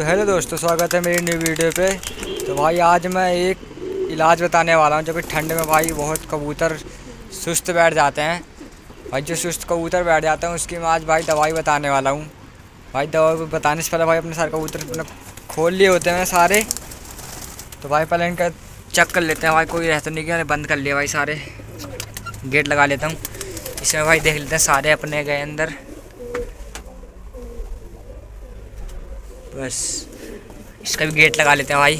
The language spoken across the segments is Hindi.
तो हेलो दोस्तों, स्वागत है मेरी न्यू वीडियो पे। तो भाई, आज मैं एक इलाज बताने वाला हूँ, जो कि ठंड में भाई बहुत कबूतर सुस्त बैठ जाते हैं। भाई, जो सुस्त कबूतर बैठ जाते हैं, उसकी मैं आज भाई दवाई बताने वाला हूँ। भाई, दवाई बताने से पहले भाई अपने सारे कबूतर अपने खोल लिए होते हैं सारे। तो भाई, पहले इनका चेक कर लेते हैं भाई, कोई रहता नहीं कि बंद कर लिया भाई सारे। गेट लगा लेता हूँ। इसमें भाई देख लेते हैं सारे अपने गए अंदर। बस। इसका भी गेट लगा लेते हैं भाई।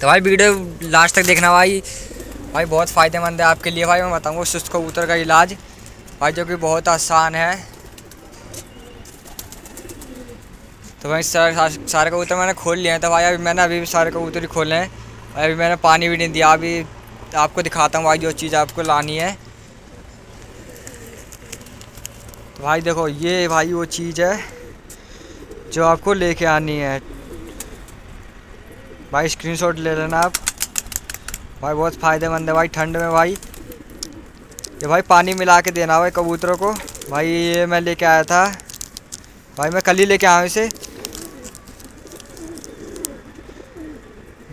तो भाई वीडियो लास्ट तक देखना भाई। भाई बहुत फ़ायदेमंद है आपके लिए भाई, मैं बताऊँगा सुस्त कबूतर का इलाज। भाई जो कि बहुत आसान है। तो भाई सारे सारे कबूतर मैंने खोल लिए हैं तो भाई अभी मैंने अभी भी सारे कबूतर ही खोले हैं। अभी मैंने पानी भी नहीं दिया, अभी आपको दिखाता हूँ भाई जो चीज़ आपको लानी है। तो भाई देखो, ये भाई वो चीज़ है। जो आपको लेके आनी है। भाई स्क्रीनशॉट ले लेना आप। भाई बहुत फ़ायदेमंद है भाई, ठंड में भाई। ये भाई पानी मिला के देना भाई कबूतरों को। भाई ये मैं लेके आया था। भाई मैं कल ही लेके आया इसे।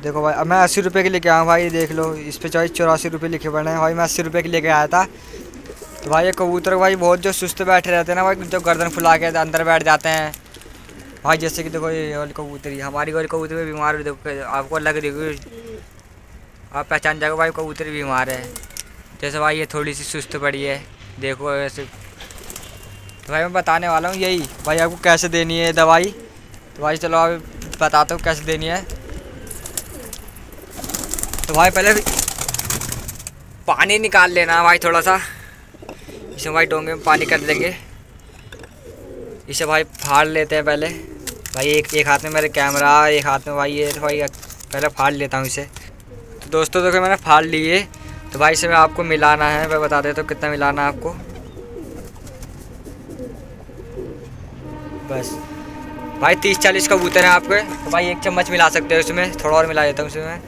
देखो भाई, अब मैं अस्सी रुपये के लेके आया हूँ भाई, देख लो। इस पर चाहे चौरासी रुपये लिखे पड़े हैं। भाई मैं अस्सी रुपये के लेके आया था। तो भाई ये कबूतर भाई बहुत जो सुस्त बैठे रहते हैं ना भाई, जो गर्दन फुला के अंदर बैठ जाते हैं। भाई, जैसे कि देखो ये वाली कबूतरी, हमारी वाली कबूतरी बीमार हुई देखो, आपको लग रही आप पहचान जाओगे भाई, कबूतरी बीमार है। जैसे भाई, ये थोड़ी सी सुस्त पड़ी है, देखो ऐसे। तो भाई, मैं बताने वाला हूँ यही, भाई, आपको कैसे देनी है दवाई? तो भाई, चलो आप बताता हूँ कैसे देनी है। तो भाई, पहले पानी निकाल लेना भाई थोड़ा सा इसमें भाई डोंगे में पानी कर देंगे। इसे भाई, फाड़ लेते हैं पहले। भाई, एक एक हाथ में मेरे कैमरा एक हाथ में भाई ये तो भाई पहले फाड़ लेता हूँ इसे। तो दोस्तों, देखो मैंने फाड़ लिए तो भाई, इसे मैं आपको मिलाना है। मैं बता देता हूँ कितना मिलाना है आपको। बस। भाई तीस चालीस कबूतर हैं आपके। तो भाई, एक चम्मच मिला सकते हो उसमें थोड़ा और मिला देता हूँ उसमें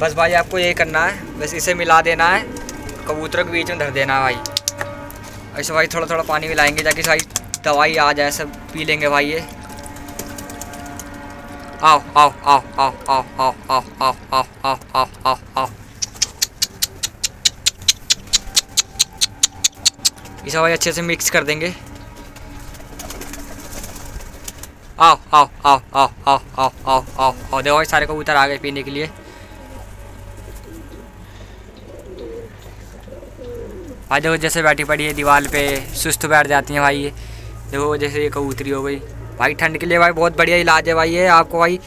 बस भाई, आपको ये करना है। बस इसे मिला देना है। कबूतरों के बीच में धर देना है भाई। ऐसे भाई थोड़ा थोड़ा पानी मिलाएँगे ताकि भाई दवाई आ जाए सब पी लेंगे भाई ये आओ आओ आओ आओ आओ आओ आओ आओ आओ आओ आओ आओ आओ इसे भाई अच्छे से मिक्स कर देंगे आओ आओ आओ आओ आओ आओ आओ आओ आओ देखो भाई सारे कबूतर आ गए पीने के लिए भाई देखो जैसे बैठी पड़ी है दीवार पे सुस्त बैठ जाती हैं भाई ये देखो जैसे ये कबूतरी हो गई भाई ठंड के लिए भाई बहुत बढ़िया इलाज है भाई ये आपको भाई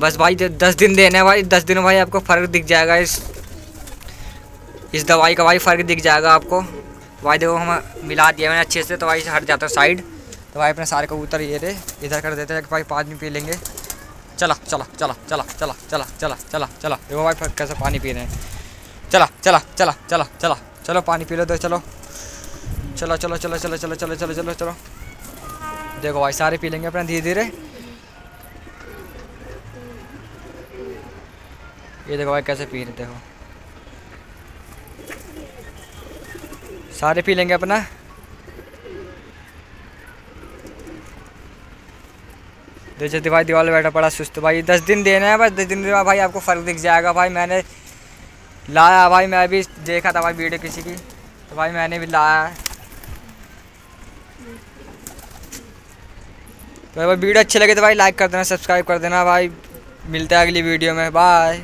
बस भाई दस दिन देने हैं भाई दस दिन भाई आपको फ़र्क दिख जाएगा इस इस दवाई का भाई फ़र्क दिख जाएगा आपको भाई देखो हम मिला दिया मैंने अच्छे से तो भाई हट जाता है साइड तो भाई अपने सारे कबूतर ये रे इधर कर देते हैं भाई पानी पी लेंगे चला चला चला चला चला चला चला चला चला देखो भाई कैसे पानी पी रहे हैं चला चला चला चला चला चलो पानी पी लो तो चलो चलो चलो चलो चलो चलो चलो चलो चलो चलो। देखो भाई, सारे पी लेंगे अपना धीरे धीरे ये देखो भाई, कैसे पी रहे देखो। सारे पी लेंगे अपना। जैसे भाई, दीवार बैठा पड़ा, सुस्त भाई। दस दिन देना है, बस दस दिन में भाई आपको फ़र्क दिख जाएगा। भाई, मैंने लाया, भाई, मैं भी देखा था भाई वीडियो किसी की। तो भाई, मैंने भी लाया। तो भाई वीडियो अच्छे लगे तो भाई लाइक कर देना सब्सक्राइब कर देना भाई। मिलते हैं अगली वीडियो में। बाय